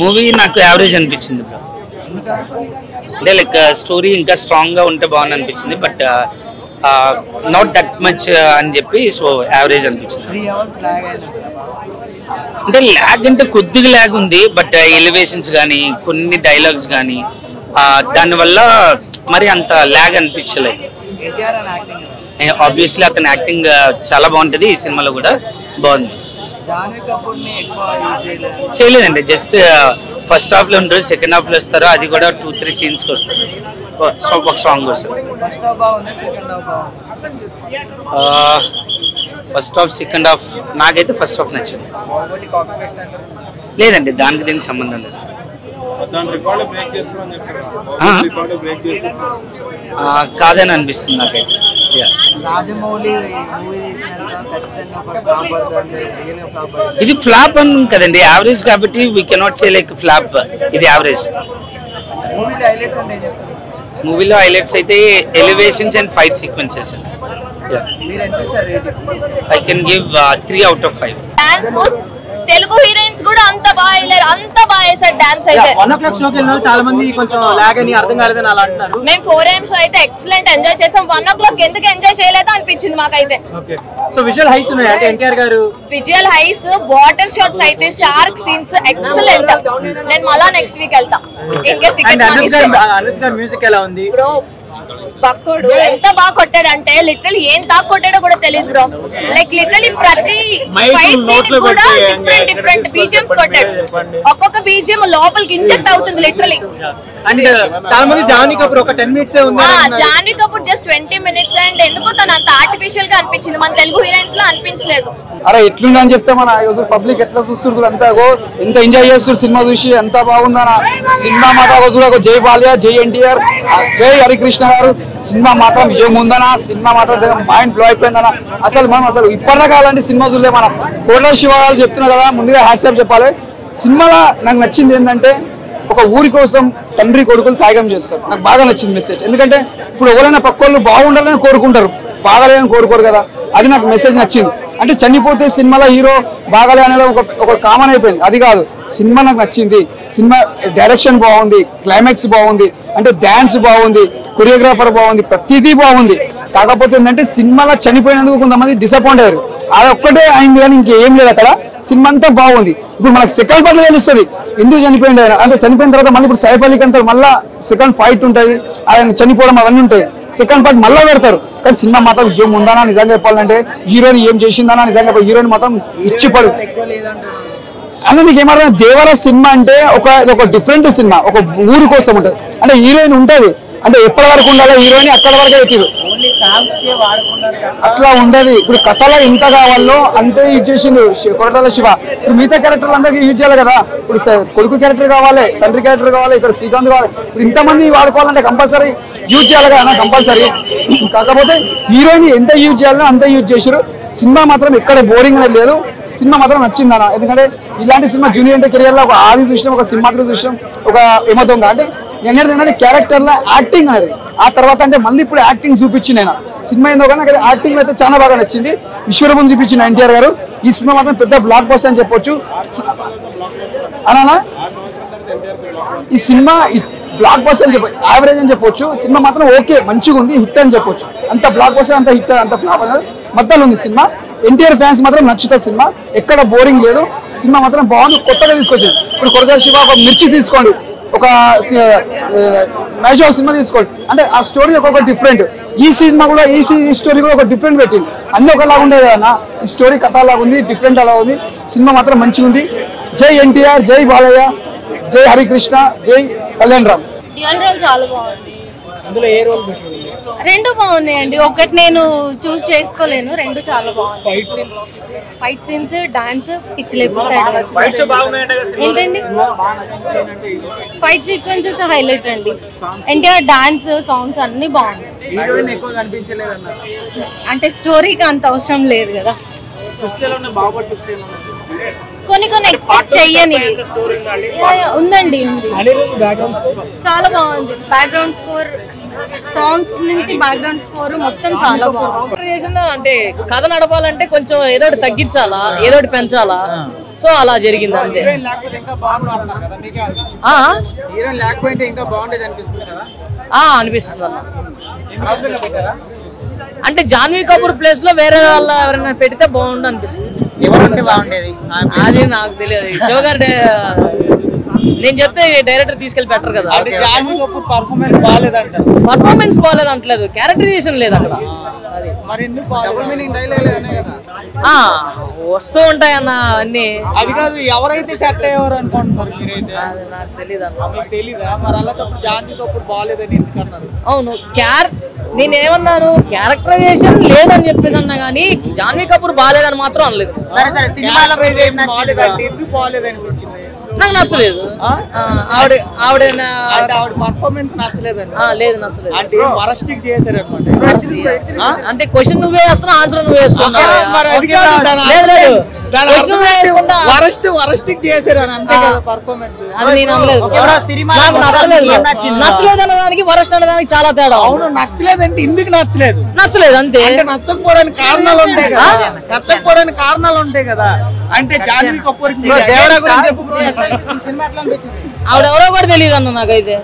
Movie నాకు average అనిపించింది bro. అంటే లైక్ స్టోరీ ఇంకా స్ట్రాంగ్గా ఉంటే బాగుంది అనిపించింది బట్ నాట్ దట్ మచ్ అని చెప్పి సో యావరేజ్ అనిపించింది. అంటే ల్యాగ్ అంటే కొద్దిగా ల్యాగ్ ఉంది బట్ ఎలివేషన్స్ కానీ కొన్ని డైలాగ్స్ కానీ దానివల్ల మరి అంత ల్యాగ్ అనిపించలేదు ఆబ్వియస్లీ అతని యాక్టింగ్ చాలా బాగుంటుంది ఈ సినిమాలో కూడా బాగుంది. చేయలేదండి. జస్ట్ ఫస్ట్ హాఫ్లో ఉంటారు సెకండ్ హాఫ్లో వస్తారు. అది కూడా టూ త్రీ సీన్స్కి వస్తారు ఒక- సాంగ్ వస్తుంది. ఫస్ట్ హాఫ్ సెకండ్ హాఫ్ బాగుంది? ఫస్ట్ హాఫ్ సెకండ్ హాఫ్ నాకైతే ఫస్ట్ హాఫ్ నచ్చింది. లేదండి దానికి దీనికి సంబంధం లేదు. కాదని అనిపిస్తుంది నాకైతే. రాజమౌళి మూవీ తీసినాక ఖచ్చితంగా ఒక ఫ్లాప్ పడుతుంది. రియల్గా ఫ్లాప్ పడుతుంది. ఇది ఫ్లాప్ అని కదండి యావరేజ్ కాబట్టి we cannot say like flop ఇది యావరేజ్ మూవీలో హైలైట్స్ మూవీలో అయితే ఎలివేషన్స్ అండ్ ఫైట్ సీక్వెన్సెస్ మీరు ఎంత ఇస్తారు rating? I can give three out of five Telugu heroines కూడా అంత బాగా అంత బాగా వేసారు డాన్స్ అయితే. వన్ ఓ క్లాక్ షోకి వెళ్ళిన వాళ్ళు చాలా మంది కొంచెం లాగ్ అని అర్థం కాలేదని అలా అంటున్నారు. మేము ఫోర్ ఎం షో అయితే ఎక్సలెంట్ ఎంజాయ్ చేసాం. వన్ ఓ క్లాక్ ఎందుకు ఎంజాయ్ చేయలేదో అనిపించింది మాకైతే. ఓకే సో విజువల్ హైస్ ఉన్నాయి? అంటే NTR garu? Visual highs water shots అయితే షార్క్ సీన్స్ ఎక్సలెంట్ నేను మళ్ళా నెక్స్ట్ వీక్ వెళ్తా. ఇన్ కేస్ టికెట్స్ మ్యూజిక్ ఎలా ఉంది? బ్రో బక్కుడు ఎంత బాగా కొట్టాడంటే లిటరల్ ఏం తాకు కొట్టాడో కూడా తెలియదు బ్రో. లైక్ లిటరలీ ప్రతి ఫైట్ సీన్ కూడా డిఫరెంట్ డిఫరెంట్ బీజిఎమ్స్ కొట్టాడు. ఒక్కొక్క బీజిఎం లోపలికి ఇంజెక్ట్ అవుతుంది లిటరలీ అండ్ చాలా మంది జానీ కపూర్ ఒక ten minutes. Janhvi Kapoor just twenty minutes and ఎందుకో తను అంత ఆర్టిఫిషియల్గా అనిపించింది. మన తెలుగు హీరోయిన్స్లో అనిపించలేదు. అరే ఎట్లుందని చెప్తే మన ఈరోజు పబ్లిక్ ఎట్లా చూస్తున్నారు అంతా? ఎంత ఎంజాయ్ చేస్తారు సినిమా చూసి ఎంత బాగుందన సినిమా మాత్రం ఒక చూడ జై బాల్య జై ఎన్టీఆర్ జై హరికృష్ణ గారు. సినిమా మాత్రం ఏముందనా సినిమా మాత్రం మైండ్ బ్లో అయిపోయిందనా అసలు మనం అసలు ఇప్పటిదాకా అలాంటి సినిమా చూడలే మనం కోట్ల శివగారు చెప్తున్నా కదా ముందుగా హ్యాట్సాప్ చెప్పాలి. సినిమాలో నాకు నచ్చింది ఏంటంటే ఒక ఊరి కోసం తండ్రి కొడుకులు త్యాగం చేస్తారు. నాకు బాగా నచ్చింది మెసేజ్ ఎందుకంటే ఇప్పుడు ఎవరైనా పక్కోళ్ళు బాగుండాలని కోరుకుంటారు. బాగాలేదని కోరుకోరు కదా. అది నాకు మెసేజ్ నచ్చింది. అంటే చనిపోతే సినిమాలో హీరో బాగాలే అనేది ఒక ఒక కామన్ అయిపోయింది. అది కాదు. సినిమా నాకు నచ్చింది. సినిమా డైరెక్షన్ బాగుంది. క్లైమాక్స్ బాగుంది. అంటే డ్యాన్స్ బాగుంది. కొరియోగ్రాఫర్ బాగుంది. ప్రతిదీ బాగుంది. కాకపోతే ఏంటంటే సినిమాలో చనిపోయినందుకు కొంతమంది డిసప్పాయింట్ అయ్యారు. అది ఒక్కటే అయింది కానీ ఇంకేం లేదు అక్కడ. సినిమా అంతా బాగుంది. ఇప్పుడు మనకు సెకండ్ పార్ట్ తెలుస్తుంది. ఎందుకు చనిపోయింది ఆయన? అంటే చనిపోయిన తర్వాత మళ్ళీ ఇప్పుడు సైఫ్ అలీ అంతా మళ్ళీ సెకండ్ ఫైట్ ఉంటుంది. ఆయన చనిపోవడం అవన్నీ ఉంటాయి. సెకండ్ పార్ట్ మళ్ళీ పెడతారు. కానీ సినిమా మాత్రం ఏం ఉందానా నిజంగా చెప్పాలంటే హీరోయిన్ ఏం చేసిందానా నిజంగా హీరోయిన్ మాత్రం ఇచ్చిపడు. ఎక్కువ లేదంటారు మీకు నీకు ఏమర్థం? దేవర సినిమా అంటే ఒక ఇది ఒక డిఫరెంట్ సినిమా. ఒక ఊరు కోసం ఉంటుంది. అంటే హీరోయిన్ ఉంటుంది. అంటే ఎప్పటి వరకు ఉండాలి? హీరోయిన్ అక్కడ వరకే పెట్టిరు తప్ప అట్లా ఉండదు. ఇప్పుడు కథలో ఎంత కావాలో అంతే యూజ్ చేసిండు కొరటాల శివ. ఇప్పుడు మిగతా క్యారెక్టర్లు అందరికీ యూజ్ చేయాలి కదా. ఇప్పుడు కొడుకు క్యారెక్టర్ కావాలి తండ్రి క్యారెక్టర్ కావాలి ఇక్కడ శ్రీకాంత్ కావాలి. ఇప్పుడు ఇంతమంది వాడుకోవాలంటే కంపల్సరీ యూజ్ చేయాలి కదా కంపల్సరీ. కాకపోతే హీరోయిన్ ఎంత యూజ్ చేయాలో అంతే యూజ్ చేసారు సినిమా మాత్రం ఎక్కడ బోరింగ్ అనేది లేదు. సినిమా మాత్రం నచ్చింది అన్న ఎందుకంటే ఇలాంటి సినిమా జూనియర్ అంటే కెరియర్లో ఒక ఆది చూసినాం ఒక సింహాద్రి చూసినాం ఒక ఏమవుతుంది అంటే నేను ఏంటంటే క్యారెక్టర్లో యాక్టింగ్ అనేది ఆ తర్వాత అంటే మళ్ళీ ఇప్పుడు యాక్టింగ్ చూపించి నేను. సినిమా ఏందో కానీ నాకు యాక్టింగ్ అయితే చాలా బాగా నచ్చింది. విశ్వరూపం చూపించిన ఎన్టీఆర్ గారు. ఈ సినిమా మాత్రం పెద్ద బ్లాక్ బస్ అని చెప్పొచ్చు. అనా ఈ సినిమా బ్లాక్ బస్ అని చెప్పొచ్చు యావరేజ్ అని చెప్పొచ్చు. సినిమా మాత్రం ఓకే మంచిగా ఉంది హిట్ అని చెప్పొచ్చు. అంత బ్లాక్ బస్ అంత హిట్ అంత ఫ్లాప్ అనేది మధ్యలో ఉంది సినిమా. ఎన్టీఆర్ ఫ్యాన్స్ మాత్రం నచ్చుతుంది సినిమా. ఎక్కడ బోరింగ్ లేదు. సినిమా మాత్రం బాగుంది కొత్తగా తీసుకొచ్చింది. ఇప్పుడు కొరగా శివ ఒక మిర్చి తీసుకోండి. ఒక మ్యాచ్ సినిమా తీసుకోండి. అంటే ఆ స్టోరీ ఒక్కొక్క డిఫరెంట్ ఈ సినిమా కూడా ఈ ఈ స్టోరీ కూడా ఒక డిఫరెంట్ పెట్టింది అన్ని ఒకలాగా ఉండేది కదా ఈ స్టోరీ కథ అలా ఉంది డిఫరెంట్ అలా ఉంది. సినిమా మాత్రం మంచిగా ఉంది. జై ఎన్టీఆర్ జై బాలయ్య జై హరికృష్ణ జై కళ్యాణ్ రామ్. చాలా బాగుంది. రెండు బాగున్నాయండి. ఒకటి నేను చూస్ చేసుకోలేను. రెండు చాలా బాగుంది fight scenes fight scenes dance పిచ్చిలు episode fights బాగున్నాయంట కదా సినిమా. ఏంటండి. ఫైట్ సీక్వెన్సెస్ హైలైట్ అండి. ఎన్టీఆర్ డాన్స్ సాంగ్స్ అన్ని బాగున్నాయి. అంటే స్టోరీకి అంత అవసరం లేదు కదా. కొన్ని కొన్ని ఎక్స్పెక్ట్ చెయ్యని. ఉందండి ఉంది. చాలా బాగుంది. బ్యాక్గ్రౌండ్ స్కోర్ సాంగ్స్ నుంచి బ్యాక్గ్రౌండ్ స్కోర్ మొత్తం చాలా బాగుంది. అంటే కథ నడపాలంటే కొంచెం ఏదో తగ్గించాలా ఏదో ఒకటి పెంచాలా? సో అలా జరిగింది అంతే. హీరోయిన్ లేకపోతే ఇంకా బాగుండు అంటున్నారు కదా మీకే ఆ? హీరోయిన్ లేకపోతే ఇంకా బాగుండేది అనిపిస్తుంది కదా? ఆ, అనిపిస్తుంది అన్న. అవసరంగా పెట్టారా అంటే జాన్వీ కపూర్ ప్లేస్లో వేరే వాళ్ళ ఎవరైనా పెడితే బాగుండు అనిపిస్తుంది. ఎవరుంటే బాగుండేది? అది నాకు తెలియదు. శివ గారు నేను చెప్తే డైరెక్టర్ తీసుకెళ్ళి పెట్టరు కదా. జాన్వీ కపూర్ పర్ఫార్మెన్స్ బాగాలేదు అంటలేదు క్యారెక్టరైజేషన్ లేదు అక్కడ. వస్తూ ఉంటాయన్న అన్ని అది కాదు ఎవరైతే సెట్ అయ్యేవారు అనుకుంటున్నారు నాకు తెలియదు అన్న. తెలీదా? మరి జాన్వీ కపూర్ బాగాలేదని అవును క్యార్ నేనేమన్నాను క్యారెక్టరైజేషన్ లేదని చెప్పేసి అన్నా కానీ జాన్వీ కపూర్ బాగాలేదని మాత్రం అనలేదు. సరే సరే సినిమాలో బాగాలేదనిపించింది నాకు నచ్చలేదు. ఆవిడ ఆవిడ ఆవిడ పర్ఫార్మెన్స్ నచ్చలేదండి. లేదు నచ్చలేదు. అంటే వరస్టిక్ చేశారు అనమాట అంటే క్వశ్చన్ నువ్వే వేస్తున్నా ఆన్సర్ నువ్వే వేసుకున్నావు. లేదు లేదు. వరస్ట్ వరస్టిక్ చేశారు పర్ఫార్మెన్స్ నచ్చలేదు. అన్నదానికి వరస్ట్ అన్నదానికి చాలా తేడా అవును నచ్చలేదంటే ఎందుకు నచ్చలేదు? నచ్చలేదు అంతే. అంటే నచ్చకపోవడానికి కారణాలు ఉంటాయి కదా. నచ్చకపోవడానికి కారణాలు ఉంటాయి కదా. అంటే జాన్వీ కపూర్ దేవరా గురించి చెప్పు bro. సినిమా ఎట్లా అనిపించింది? ఆవిడ ఎవరో కూడా తెలియదు అన్న నాకైతే.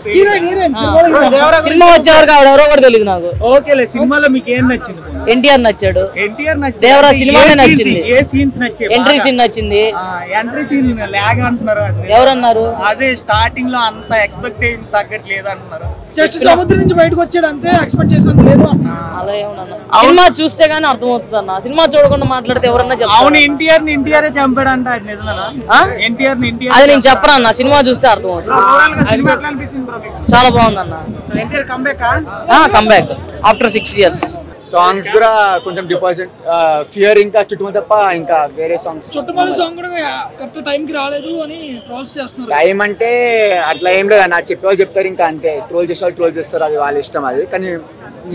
సినిమా వచ్చేవరకు ఆవిడ ఎవరో కూడా తెలియదు నాకు. ఓకేలే సినిమాలో మీకు ఏం నచ్చింది? ఎన్టీఆర్ నచ్చాడు. ఎన్టీఆర్ దేవరా సినిమానే నచ్చింది. ఏ సీన్స్ నచ్చాయి? ఎంట్రీ సీన్ నచ్చింది. ఎంట్రీ సీన్ లాగ్ అంటున్నారు అది. ఎవరన్నారు? అదే స్టార్టింగ్లో అంత ఎక్స్పెక్టేషన్ తగ్గట్లేదు అంటున్నారు. జస్ట్ సముద్రం నుంచి బయటకు వచ్చాడు అంతే ఎక్స్పెక్ట్ చేసాను లేదు అలా ఏమన్నా? సినిమా చూస్తే గానీ అర్థమవుతుంది అన్న సినిమా చూడకుండా మాట్లాడితే ఎవరన్నా అవును ఎన్టీఆర్ని ఎన్టీఆర్ చంపాడు అంట? ఎన్టీఆర్ని ఎన్టీఆర్ అది నేను చెప్పను అన్న సినిమా చూస్తే అర్థమవుతుంది. చాలా బాగుంది అన్న NTR comeback comeback after six years songs కూడా కొంచెం డిపాజిట్ ఫియర్ ఇంకా చుట్టుముట్టు తప్ప ఇంకా వేరే సాంగ్స్ చుట్టుపక్కల సాంగ్ కూడా కరెక్ట్ టైం కి రాలేదు అని ట్రోల్స్ చేస్తున్నారు. టైం అంటే అట్లా ఏం లేదు నాకు చెప్పేవాళ్ళు చెప్తారు ఇంకా అంతే. ట్రోల్ చేసే వాళ్ళు ట్రోల్ చేస్తారు అది వాళ్ళ ఇష్టం అది. కానీ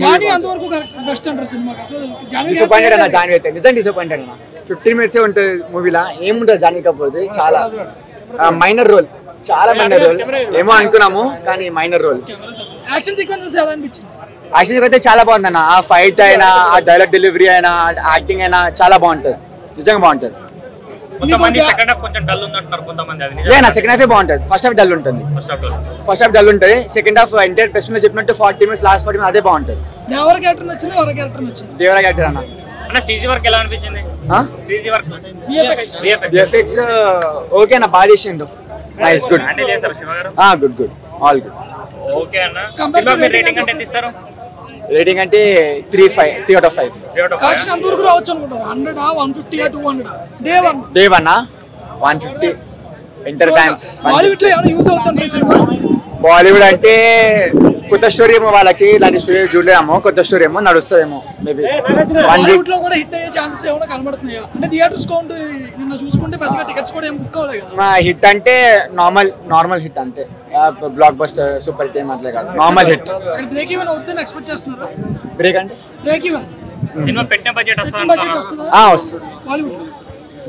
జానీ అంతవరకు కరెక్ట్ బెస్ట్ అంటారు సినిమాకి అసలు జానీ డిసప్పాయింటెడ్ అన్న జాన్వీ అయితే. నిజం డిసప్పాయింటెడ్ అన్న. ఫిఫ్టీన్ మినిట్స్ ఉంటుంది మూవీలో ఏముంటుంది జాన్వీ కపూర్ది చాలా. మైనర్ రోల్ చాలా మైనర్ రోల్ ఏమో అనుకున్నాము కానీ మైనర్ రోల్ యాక్షన్ సీక్వెన్సెస్ ఎలా అనిపించింది? యాక్చువల్గా అయితే చాలా బాగుందన్న. ఆ ఫైట్ అయినా ఆ డైలాగ్ డెలివరీ అయినా యాక్టింగ్ అయినా చాలా బాగుంటుంది. నిజంగా బాగుంటుంది. కొంతమంది సెకండ్ హాఫ్ లేనా సెకండ్ బాగుంటుంది. ఫస్ట్ హాఫ్ డల్ ఉంటుంది. ఫస్ట్ హాఫ్ డల్ ఉంటుంది. సెకండ్ హాఫ్ ఎంటైర్ ప్రెస్ మీద చెప్పినట్టు forty minutes last forty minutes అదే బాగుంటుంది. దేవర క్యారెక్టర్ నచ్చింది? వర క్యారెక్టర్ నచ్చింది? దేవరా క్యారెక్టర్ అన్న. అన్న సీజీ వర్క్ ఎలా అనిపించింది? CG work VFX VFX okay అన్న బాగా చేసిండు. Nice good good all good okay అన్న. రేటింగ్ అంటే ఎంత ఇస్తారు? రేటింగ్ అంటే three five three out of five. Collection అంతవరకు రావచ్చు అనుకుంటారు? Hundred one fifty two hundred day one Dev అన్న వన్ ఫిఫ్టీ ఇంటర్ ఫ్యాన్స్ బాలీవుడ్లో ఏమైనా యూజ్ అవుతుంది సినిమా బాలీవుడ్ అంటే కొత్త స్టోరీ ఏమో వాళ్ళకి ఇలాంటి స్టోరీ చూడలేమో కొత్త స్టోరీ ఏమో నడుస్తుందేమో మేబీ వన్ వీక్ బాలీవుడ్లో కూడా హిట్ అయ్యే ఛాన్సెస్ ఏమైనా కనబడుతున్నాయా? అంటే థియేటర్స్ కౌంట్ నిన్న చూసుకుంటే పెద్దగా టికెట్స్ కూడా ఏం బుక్ అవ్వలేదు కదా. హిట్ అంటే నార్మల్ నార్మల్ హిట్ అంతే. బ్లాక్ బస్టర్ సూపర్ హిట్ ఏం అట్లే కాదు. నార్మల్ హిట్ బ్రేక్ ఈవెన్ అవుతుందని ఎక్స్పెక్ట్ చేస్తున్నారు? బ్రేక్ అంటే? బ్రేక్ ఈవెన్ సినిమా పెట్టిన బడ్జెట్ వస్తుంది బడ్జెట్ వస్తుందా? ఆ, వస్తుంది. బాలీవుడ్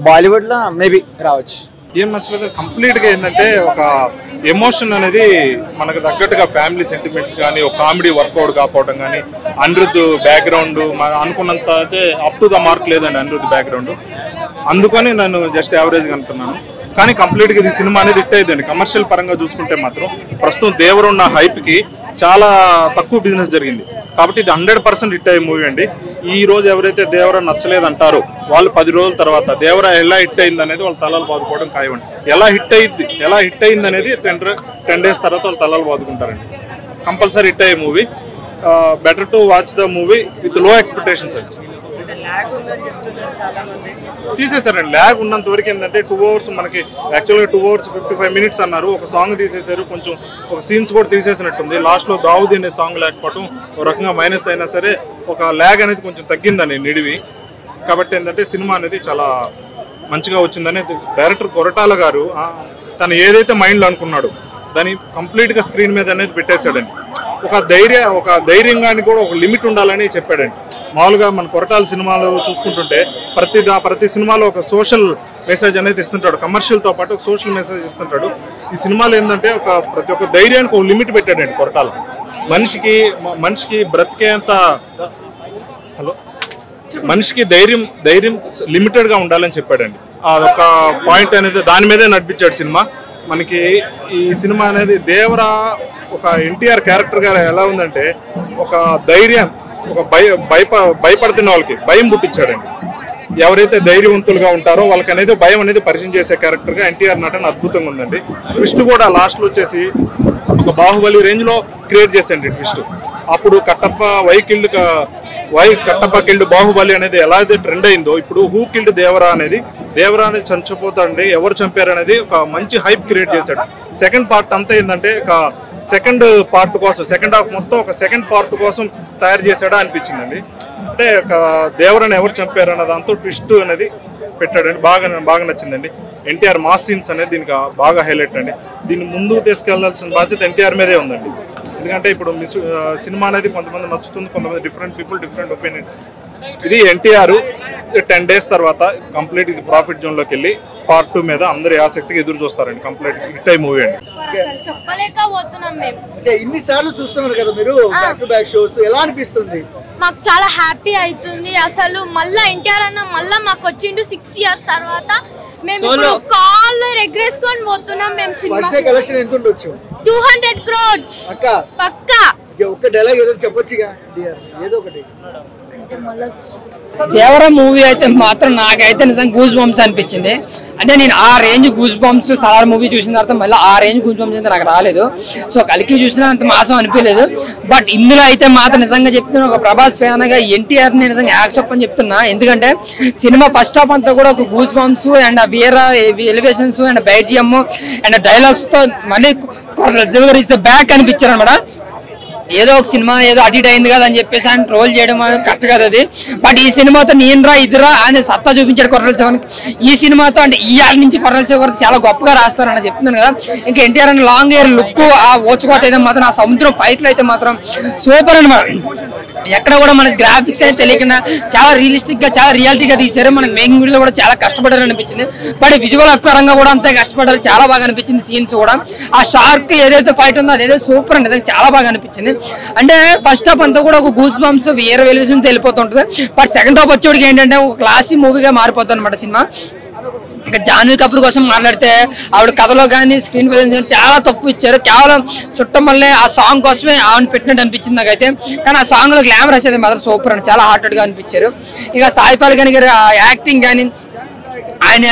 బాలీవుడ్లో మేబీ రావచ్చు. ఏం నచ్చలేదు కంప్లీట్గా ఏంటంటే ఒక ఎమోషన్ అనేది మనకు తగ్గట్టుగా ఫ్యామిలీ సెంటిమెంట్స్ కానీ ఒక కామెడీ వర్కౌట్ కాకపోవడం కానీ అనిరుద్ బ్యాక్గ్రౌండ్ మన అనుకున్నంత అయితే అప్ టు ద మార్క్ లేదండి అనిరుద్ బ్యాక్గ్రౌండ్ అందుకని నేను జస్ట్ యావరేజ్గా అంటున్నాను. కానీ కంప్లీట్గా ఇది సినిమా అనేది హిట్ అయ్యిందండి కమర్షియల్ పరంగా చూసుకుంటే మాత్రం ప్రస్తుతం దేవరున్న ఉన్న హైప్కి చాలా తక్కువ బిజినెస్ జరిగింది. కాబట్టి ఇది హండ్రెడ్ పర్సెంట్ హిట్ అయ్యే మూవీ అండి. ఈ రోజు ఎవరైతే దేవర నచ్చలేదంటారో వాళ్ళు పది రోజుల తర్వాత దేవర ఎలా హిట్ అయింది అనేది వాళ్ళ తలలు బాదుకోవడం ఖాయమండి. ఎలా హిట్ అయింది ఎలా హిట్ అయింది అనేది టెన్ టెన్ డేస్ తర్వాత వాళ్ళు తలలు బాదుకుంటారండి. కంపల్సరీ హిట్ అయ్యే movie better to watch the movie విత్లో expectations అండి. తీసేశారండి. ల్యాగ్ ఉన్నంత వరకు ఏంటంటే టూ అవర్స్ మనకి యాక్చువల్గా two hours fifty five minutes అన్నారు. ఒక సాంగ్ తీసేశారు. కొంచెం ఒక సీన్స్ కూడా తీసేసినట్టుంది. లాస్ట్లో దావుది అనే సాంగ్ లేకపోవడం ఒక రకంగా మైనస్ అయినా సరే ఒక ల్యాగ్ అనేది కొంచెం తగ్గిందని నిడివి. కాబట్టి ఏంటంటే సినిమా అనేది చాలా మంచిగా వచ్చిందని డైరెక్టర్ కొరటాల గారు తను ఏదైతే మైండ్లో అనుకున్నాడు దాన్ని కంప్లీట్గా స్క్రీన్ మీద అనేది పెట్టేశాడండి. ఒక ధైర్య ఒక ధైర్యంగానికి కూడా ఒక లిమిట్ ఉండాలని చెప్పాడండి. మామూలుగా మన కొరటాల సినిమాలు చూసుకుంటుంటే ప్రతి దా- ప్రతి సినిమాలో ఒక సోషల్ మెసేజ్ అనేది ఇస్తుంటాడు. కమర్షియల్తో పాటు ఒక సోషల్ మెసేజ్ ఇస్తుంటాడు. ఈ సినిమాలో ఏంటంటే ఒక ప్రతి ఒక్క ధైర్యానికి ఒక లిమిట్ పెట్టాడండి కొరటాల. మనిషికి మనిషికి బ్రతికేంత హలో? మనిషికి ధైర్యం ధైర్యం లిమిటెడ్గా ఉండాలని చెప్పాడండి. అదొక పాయింట్ అనేది దాని మీదే నడిపించాడు సినిమా. మనకి ఈ సినిమా అనేది దేవరా ఒక ఎన్టీఆర్ క్యారెక్టర్గా ఎలా ఉందంటే ఒక ధైర్యం ఒక భయ భయప భయపడుతున్న వాళ్ళకి భయం పుట్టించాడండి. ఎవరైతే ధైర్యవంతులుగా ఉంటారో వాళ్ళకి అనేది భయం అనేది పరిచయం చేసే క్యారెక్టర్గా ఎన్టీఆర్ నటన అద్భుతంగా ఉందండి. ట్విస్ట్ కూడా లాస్ట్లో వచ్చేసి ఒక బాహుబలి రేంజ్లో క్రియేట్ చేసండి ట్విస్ట్. అప్పుడు Kattappa why killed why Kattappa killed Baahubali అనేది ఎలా అయితే ట్రెండ్ అయిందో ఇప్పుడు హూ కిల్డ్ దేవరా అనేది దేవరా అనేది చంచిపోతాడండి ఎవరు చంపారు అనేది ఒక మంచి హైప్ క్రియేట్ చేశాడు. సెకండ్ పార్ట్ అంతా ఏంటంటే ఒక సెకండ్ పార్ట్ కోసం సెకండ్ హాఫ్ మొత్తం ఒక సెకండ్ పార్ట్ కోసం తయారు చేశాడా అనిపించిందండి. అంటే ఒక దేవరని ఎవరు చంపారు అన్న దాంతో ట్విస్ట్ అనేది పెట్టాడండి. బాగా బాగా నచ్చిందండి. ఎన్టీఆర్ మాస్ సీన్స్ అనేది దీనికి బాగా హైలైట్ అండి. దీన్ని ముందుకు తీసుకెళ్ళాల్సిన బాధ్యత ఎన్టీఆర్ మీదే ఉందండి. ఎందుకంటే ఇప్పుడు మిస్ సినిమా అనేది కొంతమంది నచ్చుతుంది కొంతమంది డిఫరెంట్ పీపుల్ డిఫరెంట్ ఒపీనియన్స్. ఇది ఎన్టీఆర్ టెన్ డేస్ తర్వాత కంప్లీట్ ఇది ప్రాఫిట్ జోన్లోకి వెళ్ళి పార్ట్ టూ మీద అందరి ఆసక్తిగా ఎదురు చూస్తారండి. కంప్లీట్ హిట్ అయి మూవీ అండి. చెప్పలేకపోతున్నాం మేము. అంటే ఇన్ని సార్లు చూస్తున్నారు కదా మీరు బ్యాక్ టు బ్యాక్ షోస్ ఎలా అనిపిస్తుంది? మాకు చాలా హ్యాపీ అవుతుంది. అసలు మళ్ళా ఎన్టీఆర్ అన్న మళ్ళా మాకు వచ్చిండు సిక్స్ ఇయర్స్ తర్వాత. మేము ఇప్పుడు కాళ్ళు ఎగరేసుకొని పోతున్నాం మేము ఫస్ట్ డే సినిమా కలెక్షన్ ఎంత ఉండొచ్చు టూ హండ్రెడ్ క్రోడ్స్ అక్క పక్కా. ఇక ఒక్క డైలాగ్ ఏదో చెప్పొచ్చుగా డియర్ ఏదో ఒకటి. దేవర మూవీ అయితే మాత్రం నాకైతే నిజంగా గూజ్ బంప్స్ అనిపించింది. అంటే నేను ఆ range goose bumps sir movie చూసిన తర్వాత మళ్ళీ ఆ రేంజ్ గూజ్ బంప్స్ అయితే నాకు రాలేదు. సో కలికి చూసిన అంత మాసం అనిపించలేదు. బట్ ఇందులో అయితే మాత్రం నిజంగా చెప్తున్నా ఒక ప్రభాస్ ఫ్యాన్గా ఎన్టీఆర్ని నిజంగా యాక్సెప్ట్ అని చెప్తున్నా. ఎందుకంటే సినిమా ఫస్ట్ హాఫ్ అంతా కూడా ఒక గూజ్ బంప్స్ అండ్ వీర ఎలివేషన్స్ అండ్ బైజిఎం అండ్ డైలాగ్స్తో మళ్ళీ ఇట్స్ బ్యాక్ అనిపించారు అనమాట ఏదో ఒక సినిమా ఏదో అటు అయింది కదా అని చెప్పేసి ఆయన ట్రోల్ చేయడం కరెక్ట్ కదా అది. బట్ ఈ సినిమాతో నేనురా ఇదిరా అని సత్తా చూపించాడు కొర్రల శివన్కి ఈ సినిమాతో అంటే ఈ ఆళ్ళ నుంచి కొర్రల శివ గారు చాలా గొప్పగా రాస్తారని చెప్తున్నాను కదా. ఇంకా ఎన్టీఆర్ అని లాంగ్ ఇయర్ లుక్ ఆ ఓచుకోత అయితే మాత్రం ఆ సముద్రం ఫైట్లు అయితే మాత్రం సూపర్ అనమాట ఎక్కడ కూడా మనకి గ్రాఫిక్స్ అయితే తెలియకుండా చాలా రియలిస్టిక్గా చాలా రియాలిటీగా తీశారు. మనకి మేకింగ్ వీడియో కూడా చాలా కష్టపడారు అనిపించింది. బట్ విజువల్ పరంగా కూడా అంతే కష్టపడారు చాలా బాగా అనిపించింది సీన్స్ కూడా. ఆ షార్క్ ఏదైతే ఫైట్ ఉందో అదైతే సూపర్ అండి. చాలా బాగా అనిపించింది. అంటే ఫస్ట్ హాఫ్ అంతా కూడా ఒక గూస్ బంప్స్ వేరే వెలివేషన్ తెలిపోతుంటుంది బట్ సెకండ్ హాఫ్ వచ్చేటికి ఏంటంటే ఒక క్లాసీ మూవీగా మారిపోతుంది అనమాట సినిమా. ఇంకా జాన్వీ కపూర్ కోసం మాట్లాడితే ఆవిడ కథలో కానీ స్క్రీన్ ప్రజెన్స్ కానీ చాలా తక్కువ ఇచ్చారు. కేవలం చుట్టం వల్లే ఆ సాంగ్ కోసమే ఆవిడ పెట్టినట్టు అనిపించింది నాకైతే. కానీ ఆ సాంగ్లో గ్లామర్ వచ్చేది మాత్రం సూపర్ అని చాలా హార్టెడ్గా అనిపించారు. ఇక సాయిపాల్ పల్లి గారు యాక్టింగ్ కానీ ఆయన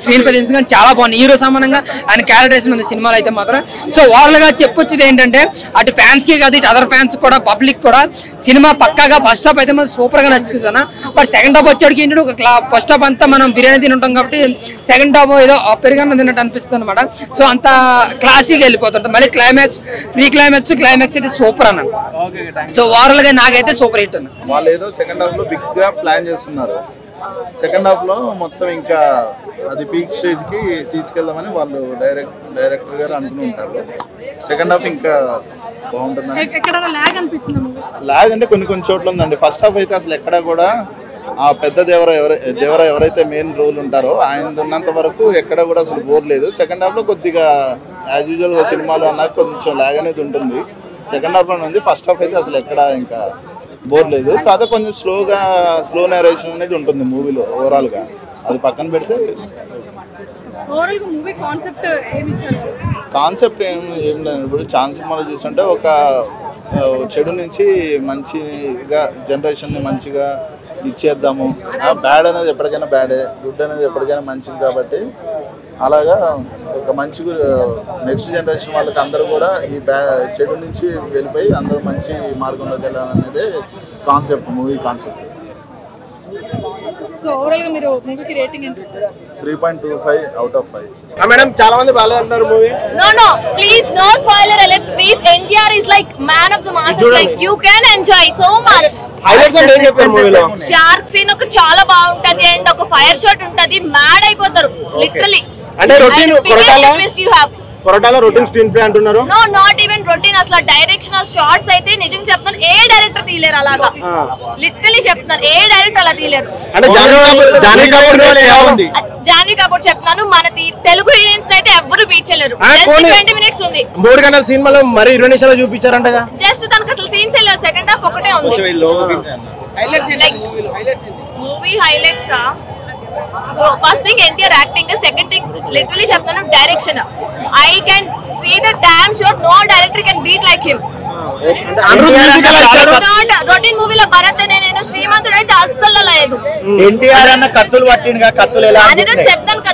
స్క్రీన్ ప్రెజెన్స్ కానీ చాలా బాగుంది హీరో సమానంగా ఆయన క్యారెక్టరేషన్ ఉంది సినిమాలో అయితే మాత్రం. సో ఓవరాల్గా చెప్పొచ్చేది ఏంటంటే అటు ఫ్యాన్స్కి కాదు ఇటు అదర్ ఫ్యాన్స్ కూడా పబ్లిక్ కూడా సినిమా పక్కాగా ఫస్ట్ హాఫ్ అయితే మాత్రం సూపర్గా నచ్చుతుంది అన్న బట్ సెకండ్ హాఫ్ వచ్చేటికి ఏంటంటే ఒక ఫస్ట్ హాఫ్ అంతా మనం బిర్యానీ తింటాం కాబట్టి సెకండ్ హాఫ్ ఏదో పెరుగన్న తిన్నట్టు అనిపిస్తుంది అనమాట సో అంత క్లాసీగా వెళ్ళిపోతుంటుంది. మళ్ళీ క్లైమాక్స్ ప్రీ క్లైమాక్స్ క్లైమాక్స్ అయితే సూపర్ అన్న. సో ఓవరాల్గా నాకైతే సూపర్ హిట్ ఉంది. వాళ్ళు ఏదో సెకండ్ హాఫ్లో బిగ్గా ప్లాన్ చేస్తున్నారు. సెకండ్ హాఫ్లో మొత్తం ఇంకా అది పీక్ స్టేజ్కి తీసుకెళ్దామని వాళ్ళు డైరెక్ట్ డైరెక్టర్ గారు అనుకుని ఉంటారు. సెకండ్ హాఫ్ ఇంకా బాగుంటుందని. ఎక్కడైనా లాగ్ అంటే కొన్ని కొన్ని చోట్ల ఉందండి. ఫస్ట్ హాఫ్ అయితే అసలు ఎక్కడా కూడా ఆ పెద్ద దేవర ఎవరై దేవర ఎవరైతే మెయిన్ రోల్ ఉంటారో ఆయన ఉన్నంత వరకు ఎక్కడ కూడా అసలు బోర్ లేదు. సెకండ్ హాఫ్లో కొద్దిగా యాజ్ యూజువల్ సినిమాలో అన్నా కొంచెం లాగ్ అనేది ఉంటుంది. సెకండ్ హాఫ్లో ఉంది. ఫస్ట్ హాఫ్ అయితే అసలు ఎక్కడ ఇంకా బోర్ లేదు. కాకపోతే కొంచెం స్లోగా స్లో నేరేషన్ అనేది ఉంటుంది మూవీలో ఓవరాల్గా. అది పక్కన పెడితే కాన్సెప్ట్ ఏం ఏం లేదు. ఇప్పుడు ఛాన్స్ సినిమాలో చూస్తుంటే ఒక చెడు నుంచి మంచిగా జనరేషన్ని మంచిగా ఇచ్చేద్దాము. బ్యాడ్ అనేది ఎప్పటికైనా బ్యాడే గుడ్ అనేది ఎప్పటికైనా మంచిది కాబట్టి అలాగా ఒక మంచి నెక్స్ట్ జనరేషన్ వాళ్ళకి అందరూ కూడా ఈ చెడు నుంచి వెళ్ళిపోయి అందరూ మంచి మార్గంలోకి వెళ్ళాలనేదే కాన్సెప్ట్ మూవీ కాన్సెప్ట్. సో ఓవరాల్గా మీరు మూవీకి రేటింగ్ ఎంత ఇస్తారు? Three point two five out of five. Madam చాలా మంది movie. Like you can enjoy so much. Highlights అంటే ఏం చెప్పారు మూవీలో? షార్క్ సీన్ ఒకటి చాలా బాగుంటది. అండ్ ఒక ఫైర్ షాట్ ఉంటది. మ్యాడ్ అయిపోతారు. లిటరలీ అంటే routine Koratala? Koratala routine screenplay అంటున్నారు? నో నాట్ ఈవెన్ రొటీన్ అసలు డైరెక్షనల్ షార్ట్స్ అయితే నిజంగా చెప్తాను ఏ డైరెక్టర్ తీయలేరు అలాగా. లిటరలీ చెప్తున్నాను ఏ డైరెక్టర్ అలా తీయలేరు. అంటే జానీ కపూర్ జాన్వీ చెప్తున్నాను మన తెలుగు హీరోయిన్స్ అయితే ఎవ్వరు బీచలేరు ఆ, జస్ట్ పోనీ. ట్వంటీ మినిట్స్ ఉంది. మూడు గంటల సినిమాలో మరి ఇరవై నిమిషాలు చూపించారంటగా? జస్ట్ తనకు అసలు సీన్స్ వెళ్ళావు సెకండ్ హాఫ్ ఒకటే ఉంది. Like movie highlights first thing NTR acting second thing literally చెప్తాను direction I can see the damn sure no director can beat like him routine మూవీలో భరత్ అనే నేను శ్రీమంతుడు అయితే అస్సలు లేదు. ఎన్టీఆర్ అన్న కత్తులు పట్టిండుగా కత్తులు ఎలా అది నేను చెప్తాను కదా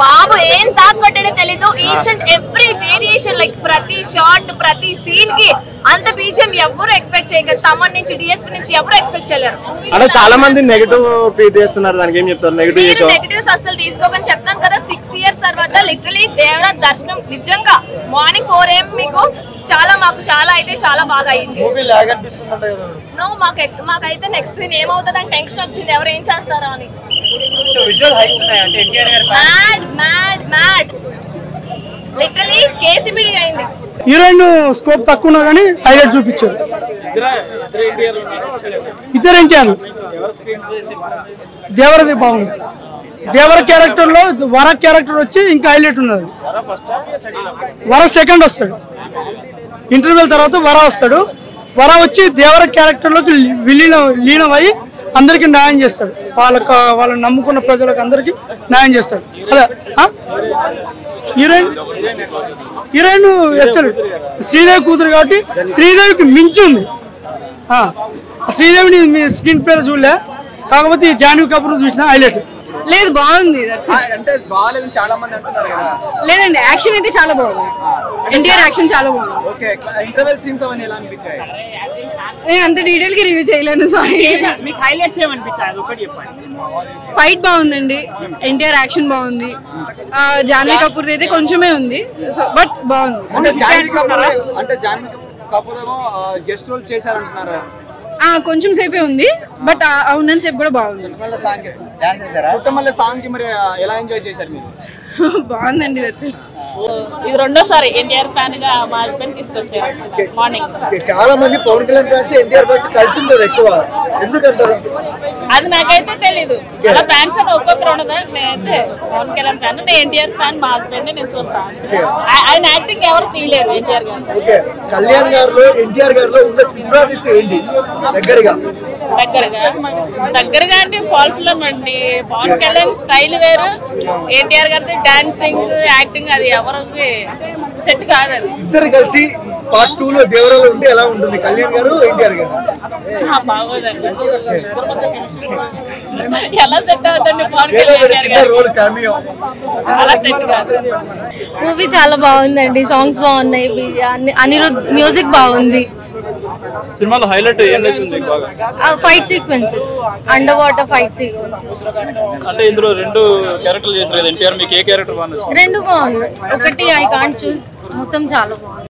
బాబు ఏం తాకు కొట్టాడో తెలీదు. Each and every variation like ప్రతి షాట్ ప్రతి సీన్కి అంత బీజం ఎవరు ఎక్స్పెక్ట్ చేయగలరు? తమన్ నుంచి డిఎస్పీ నుంచి ఎవరు ఎక్స్పెక్ట్ చేయలేరు? అంటే చాలా మంది నెగటివ్ ట్వీట్ చేస్తున్నారు. దానికి ఏం చెప్తారు? నెగటివ్ నెగటివ్స్ అస్సలు తీసుకోకని చెప్తాను కదా. సిక్స్ ఇయర్స్ తర్వాత లిటరలీ దేవరా దర్శనం నిజంగా మార్నింగ్ ఫోర్ ఏం మీకు చాలా మాకు చాలా అయితే చాలా బాగా అయింది. మూవీ లాగ్ అనిపిస్తుందంట కదా. నో మాకు మాకైతే నెక్స్ట్ సీన్ ఏమవుతుంది అని టెన్షన్ వచ్చింది. ఎవరు ఏం చేస్తారా అని. సో విజువల్ ఉన్నాయి? అంటే ఎన్టీఆర్ గారి మ్యాడ్ మ్యాడ్ మ్యాడ్ లిటరలీ కేసీబీడీ అయింది. హీరోయిన్ స్కోప్ తక్కువ ఉన్నా కానీ హైలైట్ చూపించారు. ఇద్దరు ఎన్టీఆర్. దేవరది బాగుంది. దేవర క్యారెక్టర్లో వర క్యారెక్టర్ వచ్చి ఇంకా హైలైట్ ఉన్నది. వర సెకండ్ వస్తాడు. ఇంటర్వ్యూల తర్వాత వర వస్తాడు. వర వచ్చి దేవర క్యారెక్టర్లోకి విలీనం లీనమై అందరికి న్యాయం చేస్తాడు. వాళ్ళకు వాళ్ళని నమ్ముకున్న ప్రజలకు అందరికి న్యాయం చేస్తాడు. ఆ? హీరోయిన్ హీరోయిన్ ఎక్సలెంట్ శ్రీదేవి కూతురు కాబట్టి శ్రీదేవికి మించి ఉంది. శ్రీదేవిని మీ స్క్రీన్ ప్లే చూడలే. కాకపోతే ఈ జాన్వీ కపూర్ చూసిన హైలైట్. లేదు బాగుంది. That's it. అంటే బాగాలేదని చాలా మంది అంటున్నారు కదా. లేదండి యాక్షన్ అయితే చాలా బాగుంది. ఎన్టీఆర్ యాక్షన్ చాలా బాగుంది. అవన్నీ నేను అంత డీటెయిల్గా రివ్యూ చేయలేను సారీ మీకు హైలైట్స్ ఏమనిపించాయి అది ఒకటి చెప్పండి. ఫైట్ బాగుందండి. ఎన్టీఆర్ యాక్షన్ బాగుంది. ఆ, జాన్వీ కపూర్ అయితే కొంచెమే ఉంది. బట్ బాగుంది. అంటే జాన్వీ కపూర్ అంటే జాన్వీ కపూర్ ఏమో గెస్ట్ రోల్ చేశారంటున్నారు? ఆ, కొంచెం సేపే ఉంది. బట్ ఉన్నంత సేపు కూడా బాగుంది. చుట్టమల్లె సాంగ్కి మరి ఎలా ఎంజాయ్ చేశారు మీరు? బాగుందండి ఇది రెండోసారి ఎన్టీఆర్ ఫ్యాన్గా మా హస్బెండ్ తీసుకొచ్చారు మార్నింగ్ చాలా మంది పవన్ కళ్యాణ్ ఫ్యాన్స్ ఎన్టీఆర్ ఫ్యాన్స్ కలిసి ఉండదు ఎక్కువ. ఎందుకంటారు? అది నాకైతే తెలీదు. అలా ఫ్యాన్స్ అని ఒక్కొక్కరు ఉండదు. నేనైతే పవన్ కళ్యాణ్ ఫ్యాన్ నేను ఎన్టీఆర్ ఫ్యాన్ మా హస్బెండ్ నేను చూస్తాను ఆయన యాక్టింగ్ ఎవరు తీయలేరు ఎన్టీఆర్ గారు. కళ్యాణ్ గారిలో ఎన్టీఆర్ గారిలో ఉన్న సినిమాటిస్ ఏంటి? దగ్గరగా. దగ్గరగా. దగ్గరగా అంటే ఫాల్స్లో అండి. పవన్ కళ్యాణ్ స్టైల్ వేరు. ఎన్టీఆర్ గారిది డాన్సింగ్ యాక్టింగ్ అది ఎవరికి సెట్ కాదు అది ఇద్దరు కలిసి పార్ట్ టూ లో దేవరాలు ఉంటే ఎలా ఉంటుంది? కళ్యాణ్ గారు ఎన్టీఆర్ గారు? బాగోదండి. ఎలా సెట్ అవుతుంది పవన్ ఏదో కళ్యాణ్ ఒక గారు? చిన్న రోల్ కామియో అలా సెట్ కాదు. మూవీ చాలా బాగుందండి. సాంగ్స్ బాగున్నాయి. అనిరుద్ మ్యూజిక్ బాగుంది. సినిమాలో హైలైట్ ఏం నచ్చింది fight sequences under water fight sequences అంటే ఇందులో రెండు క్యారెక్టర్లు చేశారు కదా ఎన్టీఆర్ మీకు ఏ క్యారెక్టర్ బాగా నచ్చింది? రెండు బాగుంది. ఒకటి ఐ కాంట్ చూస్ మొత్తం చాలా బాగుంది.